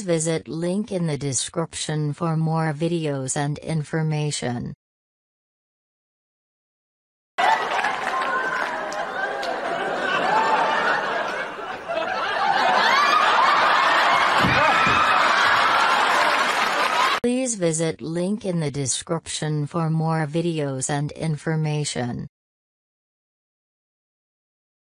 Please visit link in the description for more videos and information. Please visit link in the description for more videos and information.